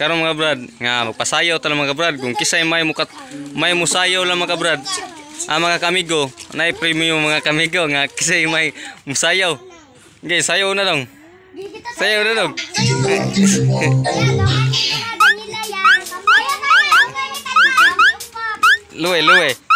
karon mga brad nga magpasayaw ta mga brad kung kisay may mukat may musayaw lang mga brad. Ah mga kamigo nay premium mga kamigo nga kisay may musayaw. Okay sayaw na dong. Sayaw na dong. Luwe luwe.